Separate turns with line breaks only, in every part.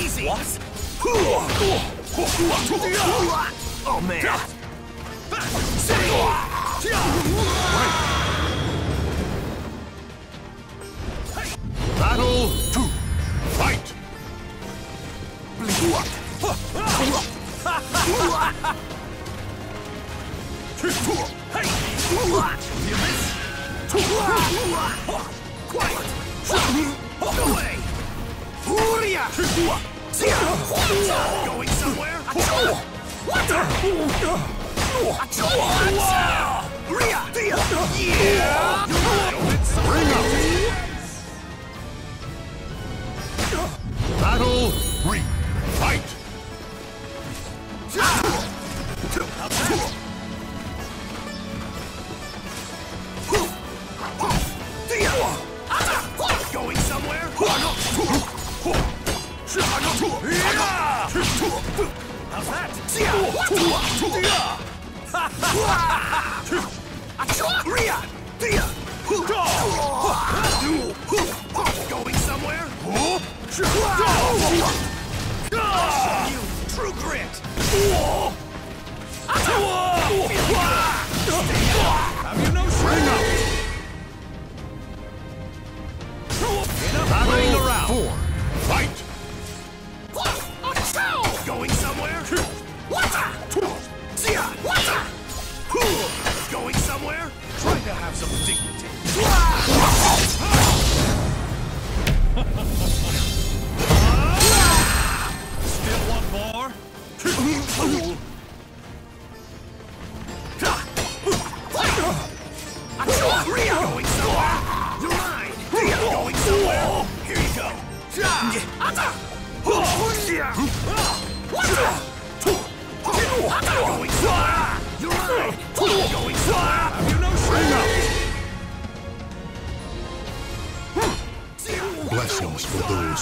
Easy.
What?
Oh man.
Battle two. Fight.
You miss. Going somewhere?
Bring up. Battle three. Fight.
Going somewhere?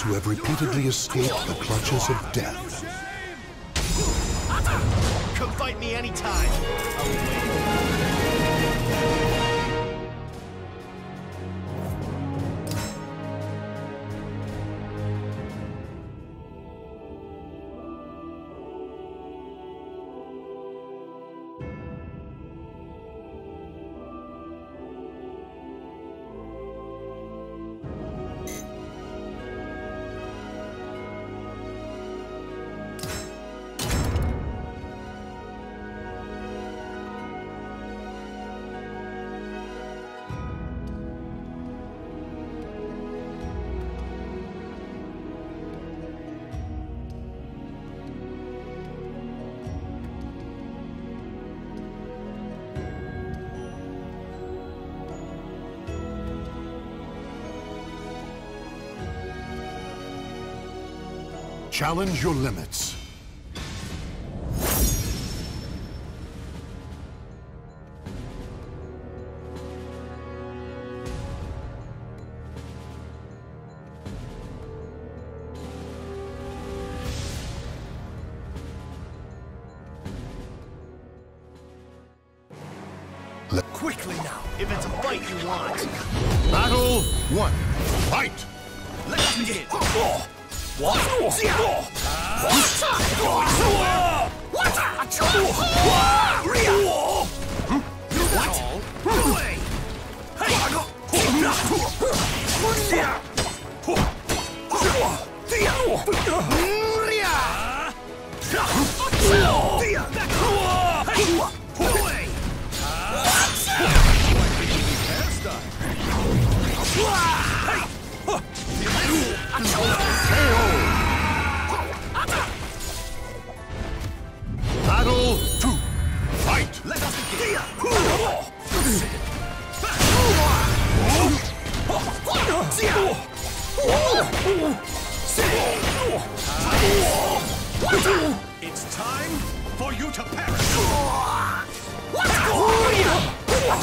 Who have repeatedly escaped the clutches of death.
Come fight me anytime.
Challenge your limits.
Quickly now, if it's a fight you want.
Battle one. Fight.
Let's begin. What? Yeah.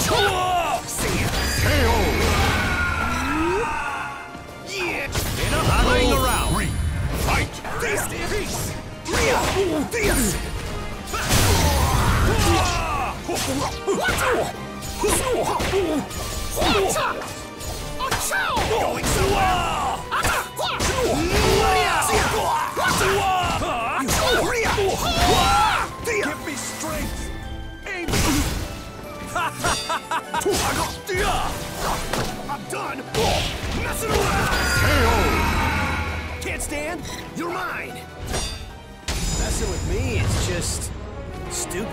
Give
me!
I'm done
messing around! Can't stand? You're mine! Messing with me is just... stupid.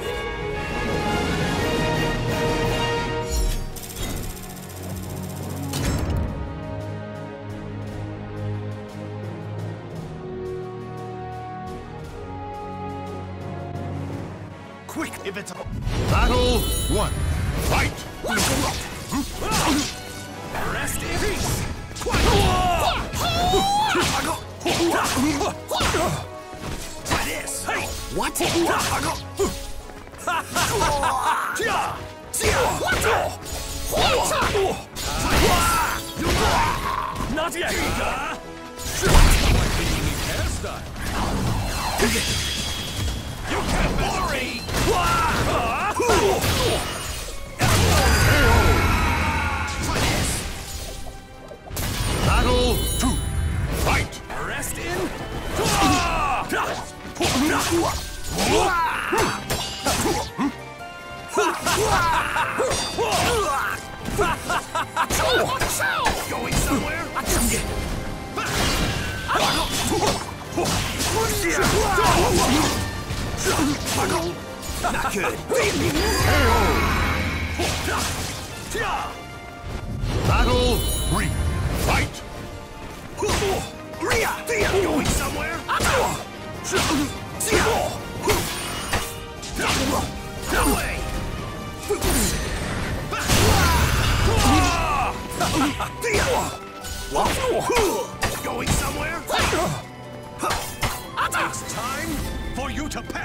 Quick, if it's...
Battle one. Fight!
Rest in peace! Hey! What? Not yet! Not good. KO.
Battle three. Fight!
Ria, Going somewhere? No way! Going somewhere? It's time for you to! Hey!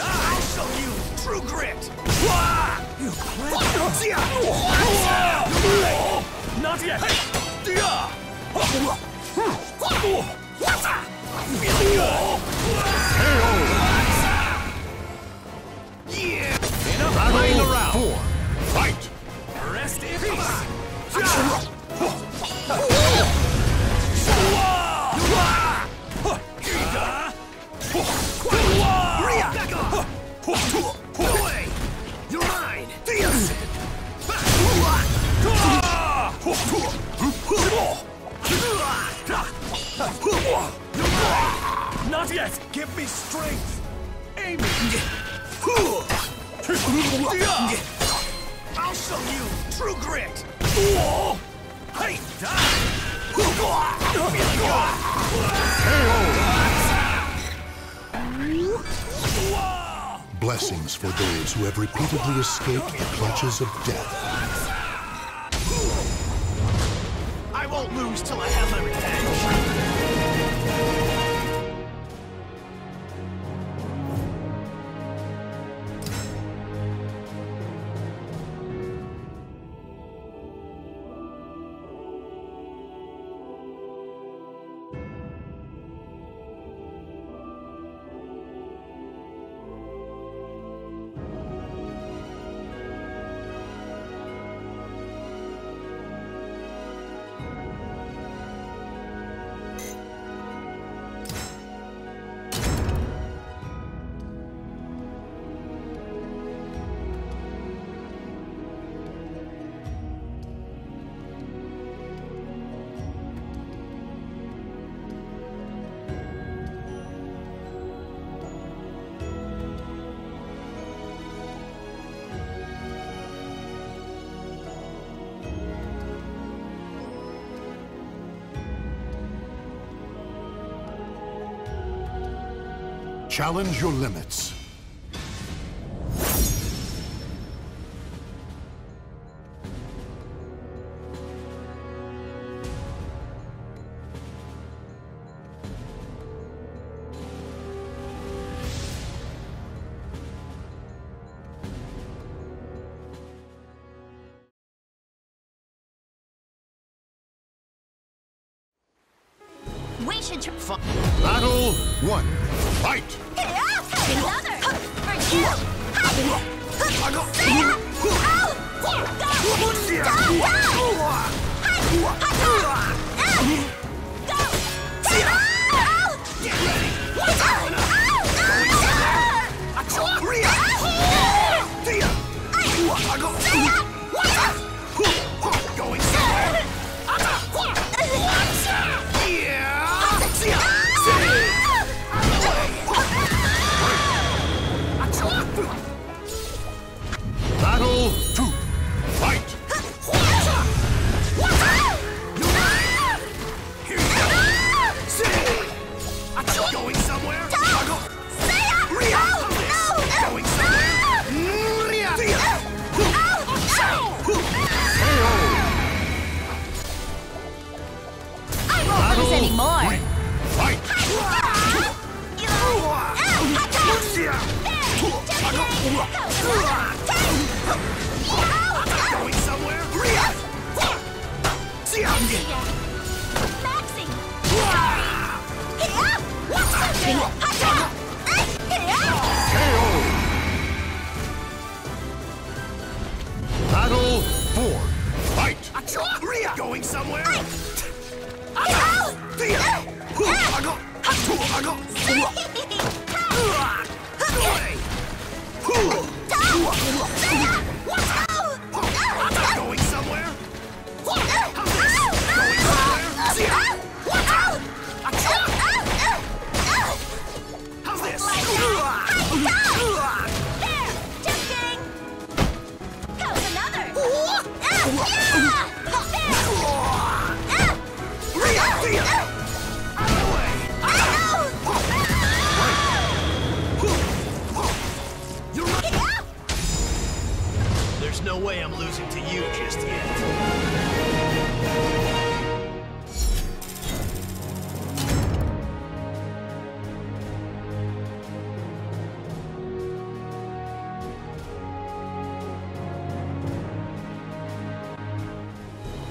I'll show you true grit! You Not yet! Feeling Not yet! Give me strength! Aim it! I'll show you true grit! Hey!
Blessings for those who have repeatedly escaped the clutches of death.
I won't lose till I have my revenge!
Challenge your limits.
Should try.
Battle one. Fight!
Another! For you!
Going
Battle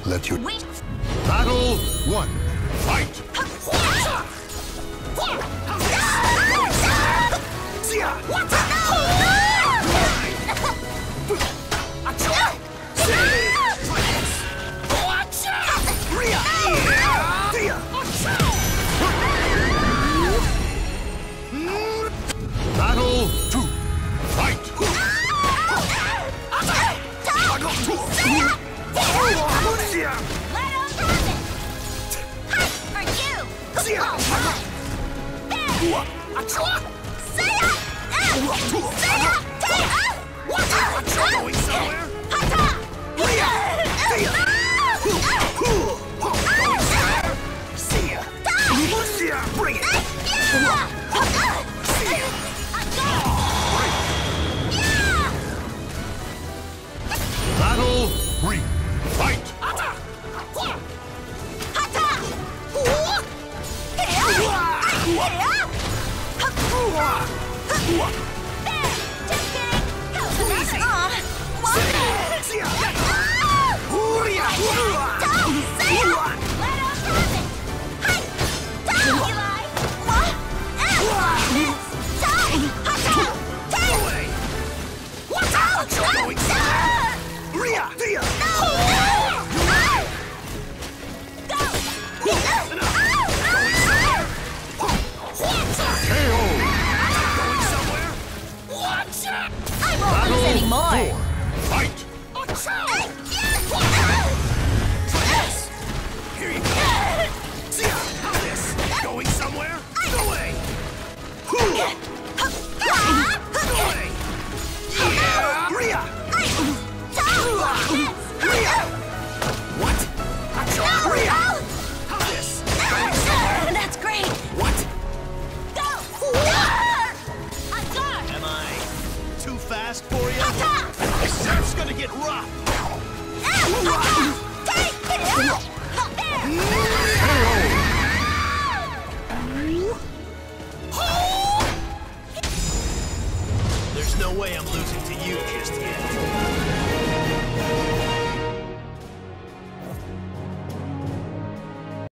Let your
Wait!
battle one.